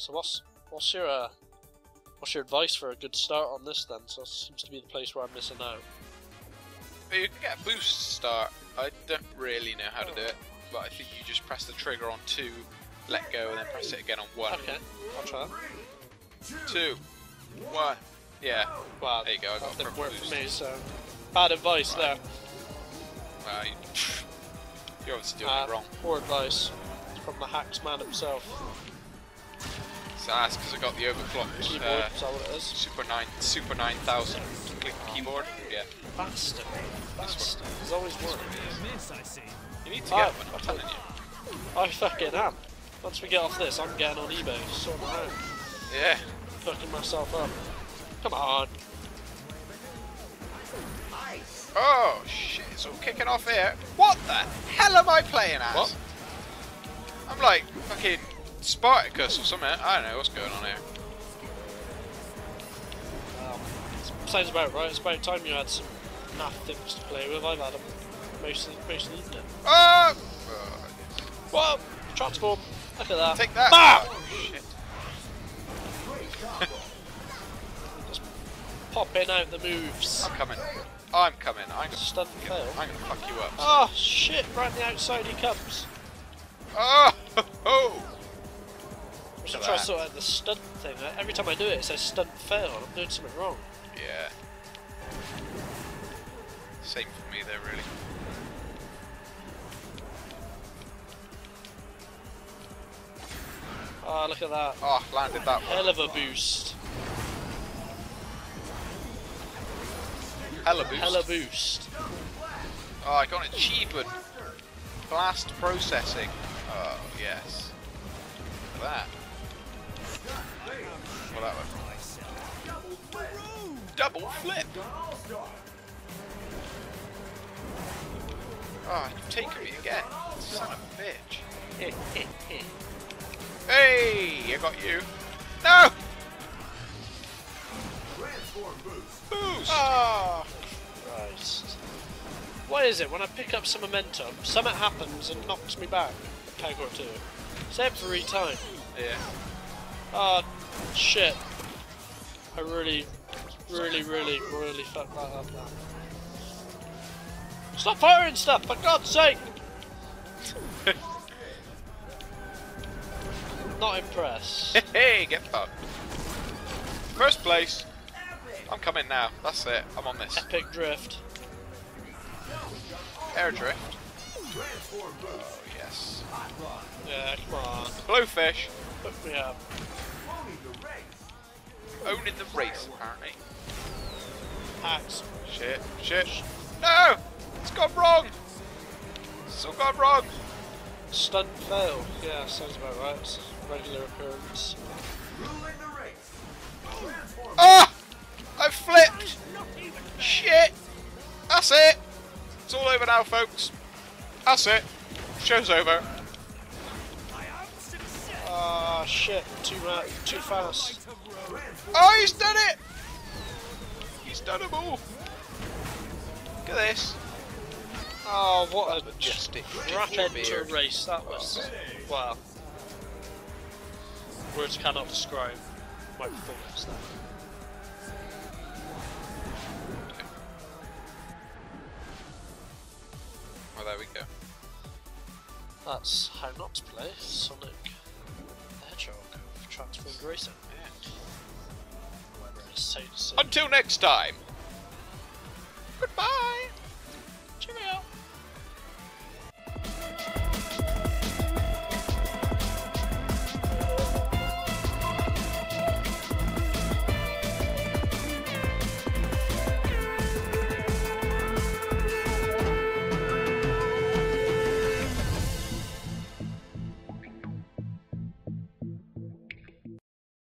So what's what's your uh, what's your advice for a good start on this then? So that seems to be the place where I'm missing out. You can get a boost start. I don't really know how to do it, but I think you just press the trigger on two, let go, and then press it again on one. Okay, I'll try that. Two, one. Yeah. Wow. There you go. I got a boost. for me. So bad advice right. there. Well, you, you're obviously doing Uh, it wrong. Poor advice from the hacks man himself. So that's because I got the overclocked Keyboard, uh, is that what it is? Super Nine Super Nine Thousand click keyboard. Yeah. Bastard. Bastard. There's always one. Miss, I see. You need to Oh, get one. I'm telling you. I fucking am. Once we get off this, I'm getting on eBay, sorting it out, Yeah. fucking myself up. Come on. Oh shit! It's all kicking off here. What the hell am I playing as? What? I'm like fucking Spartacus or something. I don't know what's going on here. Um, sounds about right. It's about time you had some naff things to play with. I've had them most of, most of the evening. Oh! Whoa! Transform. Look at that. Take that! Ah! Oh, shit. Just popping out the moves. I'm coming. I'm coming. I'm gonna, Stun fail. I'm gonna fuck you up. Oh shit! Right on the outside he comes. Oh! Ho, ho. At trying that. to sort out the stunt thing. Every time I do it, it says stunt fail. I'm doing something wrong. Yeah. Same for me there, really. Ah, look at that. Oh, landed that one. Hell of a boost. Hella boost. Hella boost. Oh, I got an achievement. Blast processing. Oh, yes. Look at that. Well, that one. Double flip. Oh, you've taken me again. Son of a bitch. Hey, I got you. No! Boost! Ah, What is it? When I pick up some momentum, something happens and knocks me back a peg or two. It's every time. Yeah. Oh, shit. I really, really, really, really fucked that up now. Stop firing stuff, for God's sake! Not impressed. Hey, get fucked. First place. I'm coming now. That's it. I'm on this. Epic drift. Air drift. Oh, yes. Yeah, come on. Blowfish. Hook me up. Owning the race, apparently. Hacks. Shit, shit. No! It's gone wrong! It's all gone wrong! Stunt fail. Yeah, sounds about right. It's a regular occurrence. Over now, folks. That's it. Show's over. Ah, shit. Too much. Too fast. Oh, he's done it! He's done them all. Look at this. Oh, what a Majestic. to race that was. Wow. Words cannot describe my performance there. Well, there we go. That's how not to play Sonic the Hedgehog of Transformed Racing. Whatever it is, so to say. Until next time. Goodbye.